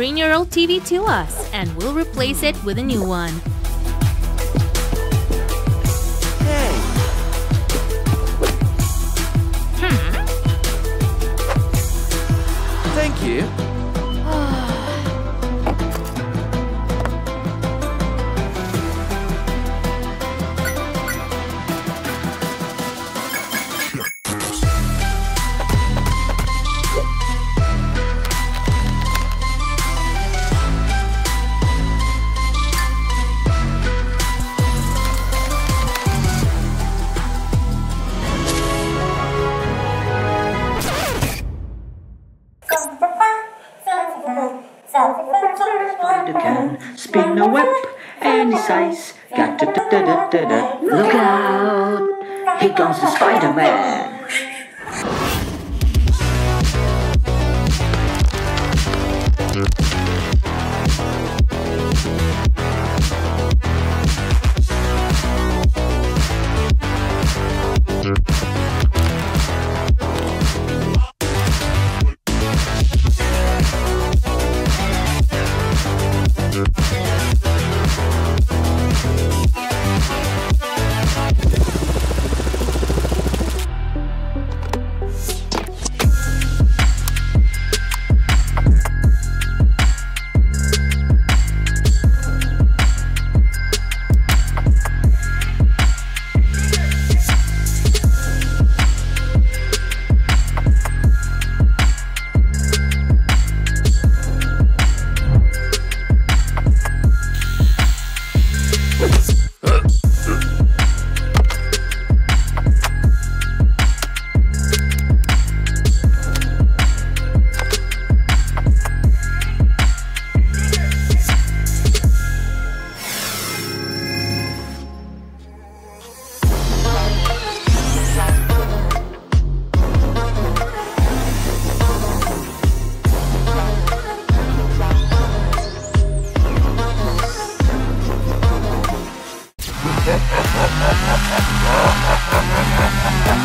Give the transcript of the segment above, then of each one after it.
Bring your old TV to us and we'll replace it with a new one. Here comes the Spider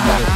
Yeah.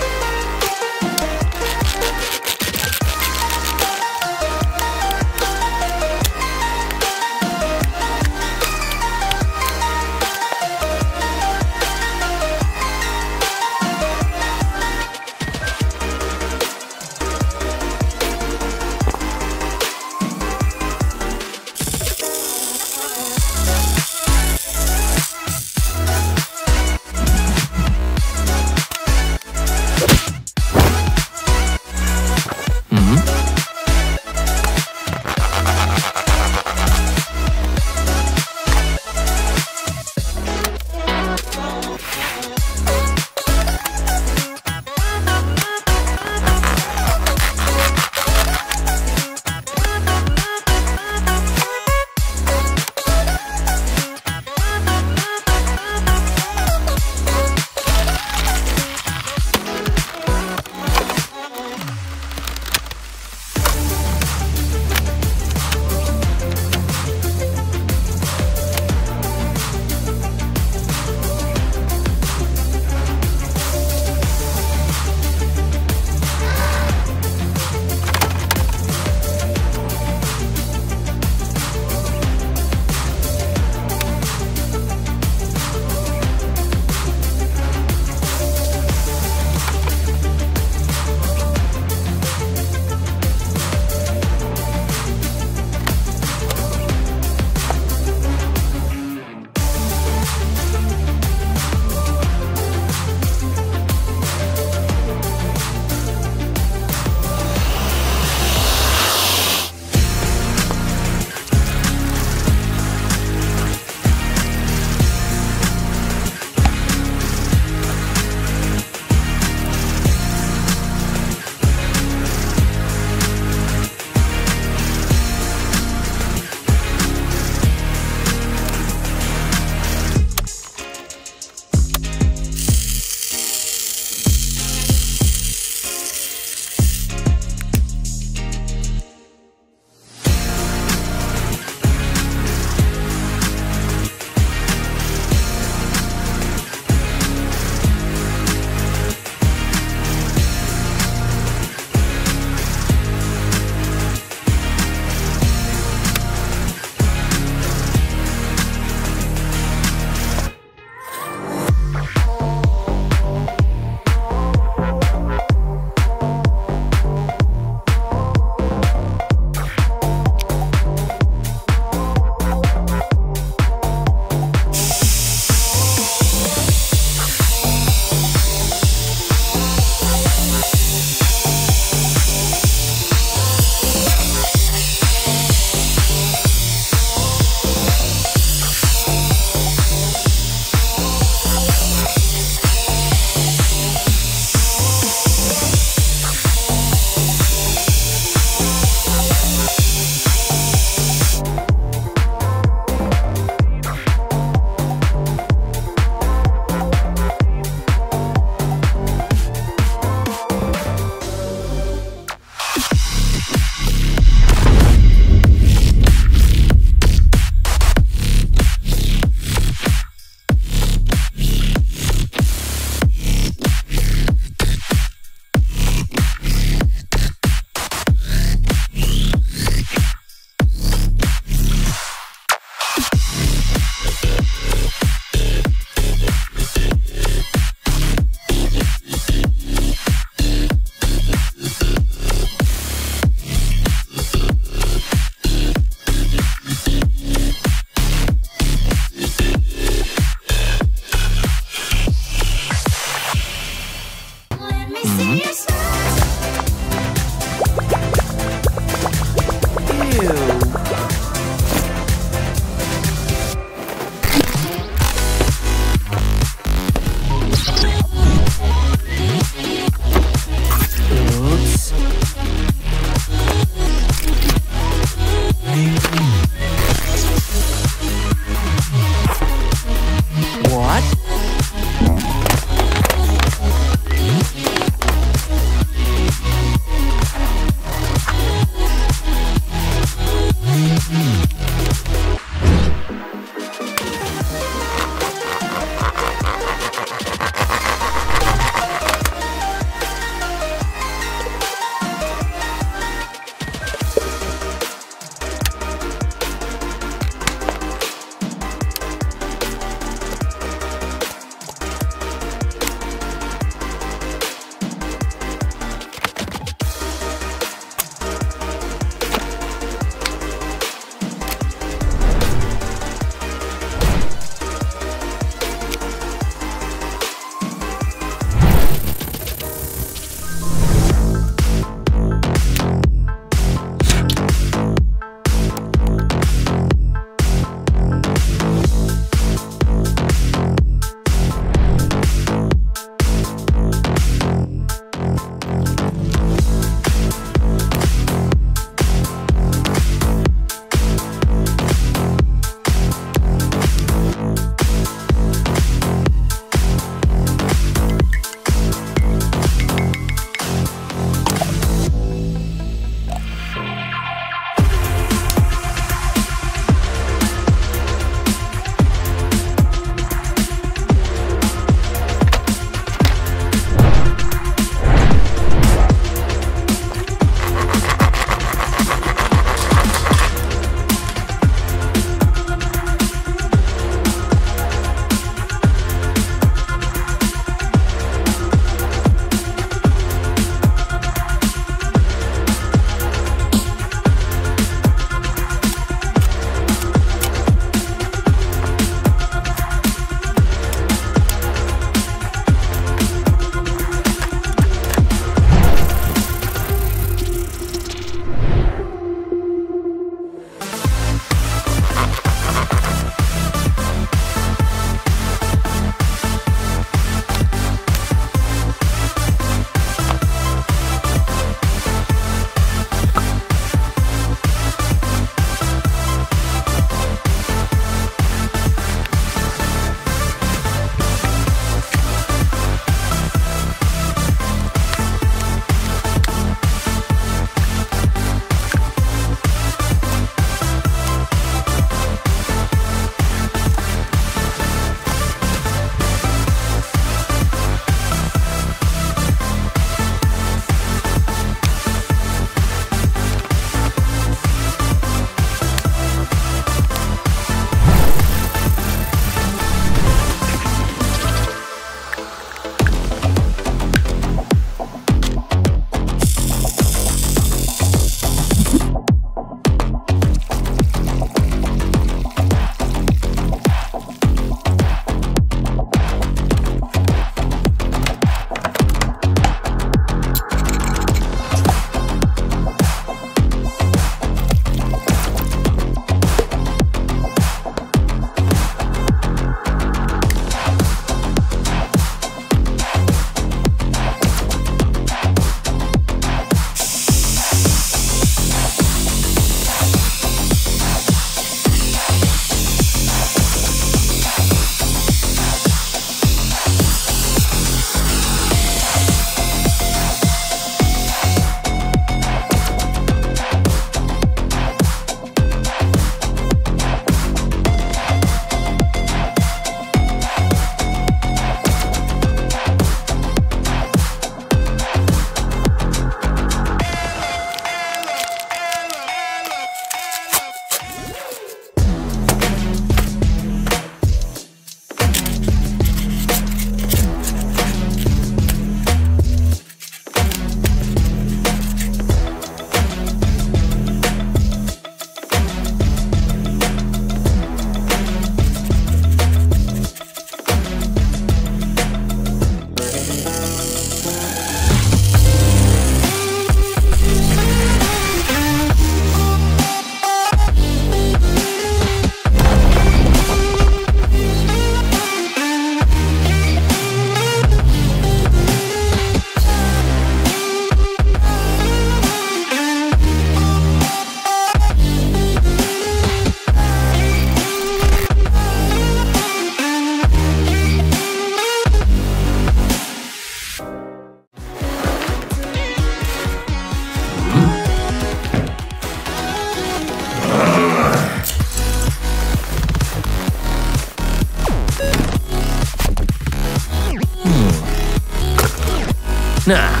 Nah.